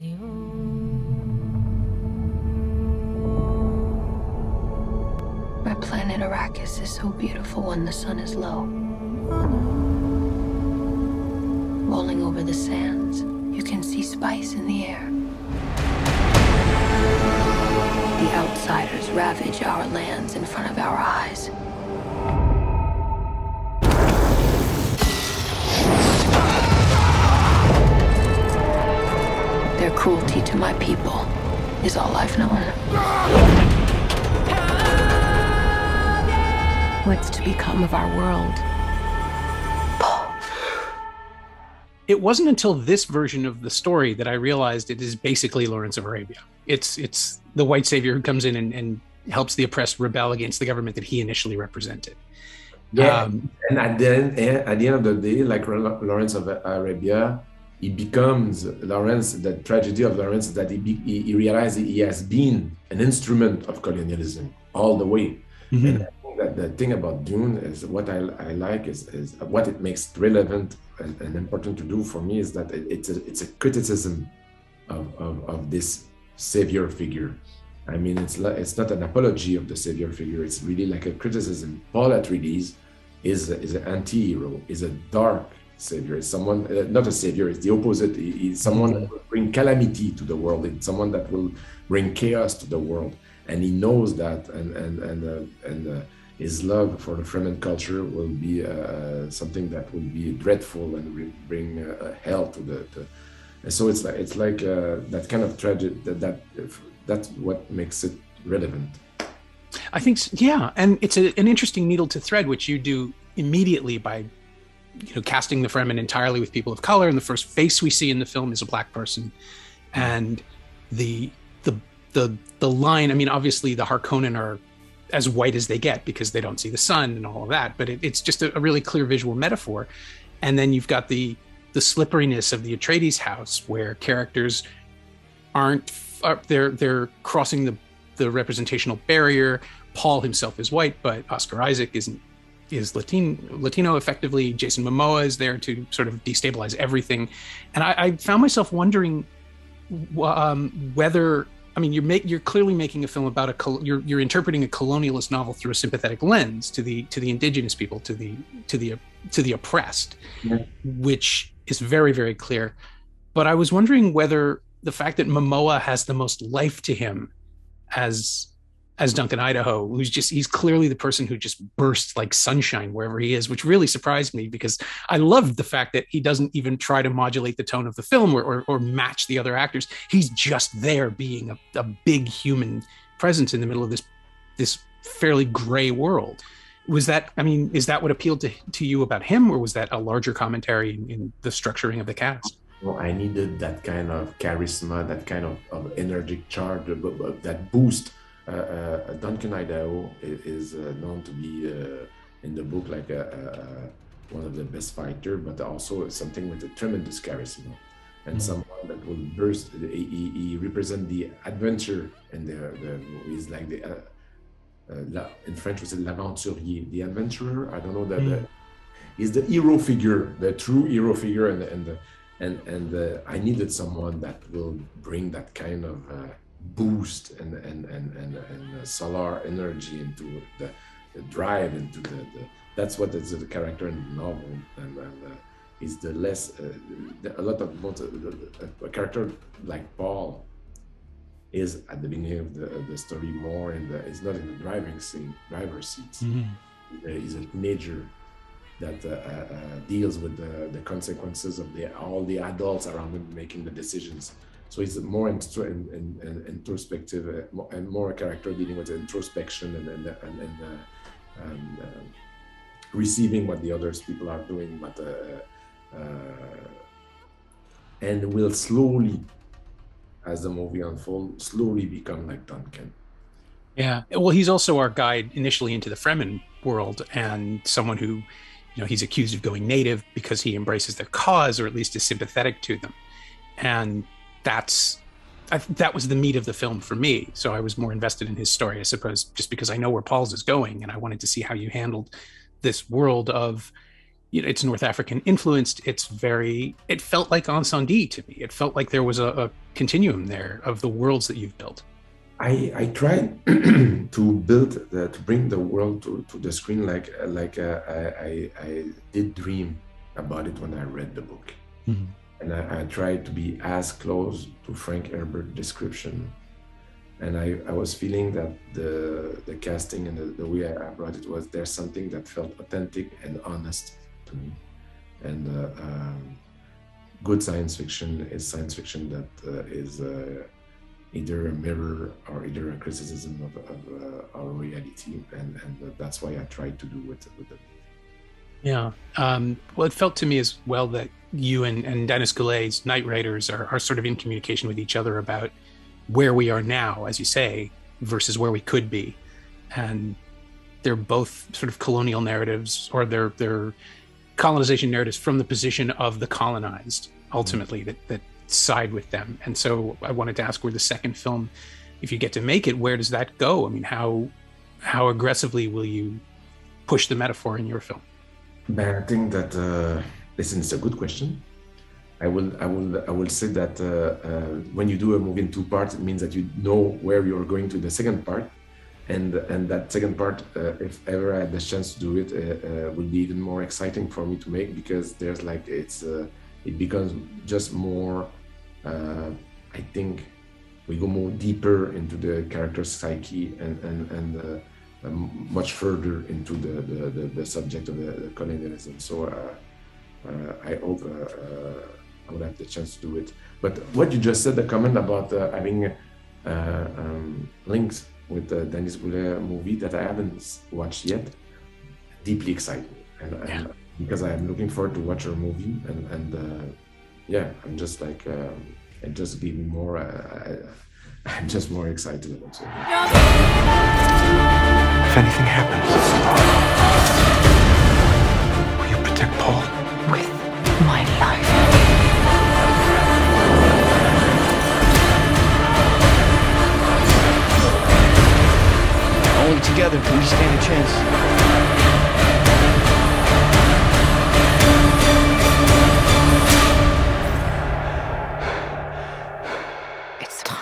My planet Arrakis is so beautiful when the sun is low. Rolling over the sands, you can see spice in the air. The outsiders ravage our lands in front of our eyes. Their cruelty to my people is all I've known. What's to become of our world? It wasn't until this version of the story that I realized it is basically Lawrence of Arabia. It's it's the white savior who comes in and, and helps the oppressed rebel against the government that he initially represented. Yeah, um, and at the end, at the end of the day, like Lawrence of Arabia, he becomes Lawrence. The tragedy of Lawrence that he, he, he realizes he has been an instrument of colonialism all the way. Mm-hmm. And I think that the thing about Dune is what I, I like is, is what it makes relevant and, and, important to do for me is that it, it's a it's a criticism of, of, of this savior figure. I mean, it's it's not an apology of the savior figure. It's really like a criticism. Paul Atreides is is an anti-hero, is a dark savior. Is someone uh, not a savior. It's the opposite. He's someone that will bring calamity to the world. It's someone that will bring chaos to the world, and he knows that. And and and uh, and uh, his love for the Fremen culture will be uh, something that will be dreadful and bring uh, hell to the. To, and so it's like it's like uh, that kind of tragedy. That, that that's what makes it relevant. I think, yeah, and it's a, an interesting needle to thread, which you do immediately by you know casting the Fremen entirely with people of color and the first face we see in the film is a black person. And the the the the line i mean obviously the harkonnen are as white as they get because they don't see the sun and all of that but it, it's just a, a, really clear visual metaphor. And then you've got the the slipperiness of the atreides house where characters aren't are, uh, they're they're crossing the the representational barrier. Paul himself is white but oscar isaac isn't is Latino, Latino effectively. Jason Momoa is there to sort of destabilize everything, and I, I found myself wondering um, whether I mean you're make, you're clearly making a film about a you're you're interpreting a colonialist novel through a sympathetic lens to the to the indigenous people to the to the to the oppressed, yeah. which is very very clear. But I was wondering whether the fact that Momoa has the most life to him as as Duncan Idaho, who's just he's clearly the person who just bursts like sunshine wherever he is, which really surprised me because I loved the fact that he doesn't even try to modulate the tone of the film or, or, or match the other actors. He's just there being a, a big human presence in the middle of this this fairly gray world. Was that I mean, is that what appealed to, to you about him, or was that a larger commentary in, in the structuring of the cast? Well, I needed that kind of charisma, that kind of, of energetic charge, that boost uh, uh, Duncan Idaho is, uh, known to be in the book like a, a, one of the best fighter, but also something with a tremendous charisma and mm-hmm. someone that will burst. He, he represent the adventure and the, the he's like the uh, uh, in French we say l'aventurier, the adventurer. I don't know that mm-hmm. he's the hero figure, the true hero figure, and and and and uh, I needed someone that will bring that kind of boost and and and and, and solar energy into the, the drive into the, the, that's what is the character in the novel. And, and uh, is the less uh, the, a lot of both uh, a character like Paul is at the beginning of the, the story more in the is not in the driving seat driver seat mm-hmm. he's a teenager that uh, uh, deals with the, the consequences of the all the adults around him making the decisions so it's more in, in, in, introspective uh, and more a character dealing with introspection and and, and, and, uh, and uh, receiving what the others people are doing, but uh, uh, and will slowly, as the movie unfolds, slowly become like Duncan. Yeah, well, he's also our guide initially into the Fremen world, and someone who, you know, he's accused of going native because he embraces their cause, or at least is sympathetic to them, and that's I, that was the meat of the film for me. So I was more invested in his story, I suppose, just because I know where Paul's is going, and I wanted to see how you handled this world of you know, it's North African influenced. It's very, it felt like Incendies to me. It felt like there was a, a continuum there of the worlds that you've built. I, I tried to build the, to bring the world to, to the screen like like uh, I, I did dream about it when I read the book, mm-hmm. And I, I, tried to be as close to Frank Herbert's description, and I, I was feeling that the the casting and the, the way I brought it was there's something that felt authentic and honest to me, and uh, um, good science fiction is science fiction that uh, is uh, either a mirror or either a criticism of, of uh, our reality, and and that's why I tried to do it with it. Yeah. Um, well, it felt to me as well that you and, and Danis Goulet's Night Raiders are, are sort of in communication with each other about where we are now, as you say, versus where we could be, and they're both sort of colonial narratives, or they're they're colonization narratives from the position of the colonized, ultimately mm-hmm. that that side with them. And so I wanted to ask where the second film, if you get to make it, where does that go? I mean, how how aggressively will you push the metaphor in your film? But I think that uh, listen, it's a good question. I will I will I will say that uh, uh, when you do a movie in two parts, it means that you know where you're going to the second part, and and that second part, uh, if ever I had the chance to do it, uh, uh, will be even more exciting for me to make because there's like it's it becomes just more I think we go more deeper into the character's psyche and and and much further into the the, the, the subject of the, the colonialism. So uh, uh, I hope uh, I would have the chance to do it. But what you just said, the comment about having um, links with the Danis Goulet movie that I haven't watched yet, deeply excited, and, and because I am looking forward to watch your movie and and yeah, I'm just like um, it just gave me more. Uh, I, am just more excited about it. If anything happens, will you protect Paul? With my life. Only together can we stand a chance. It's time.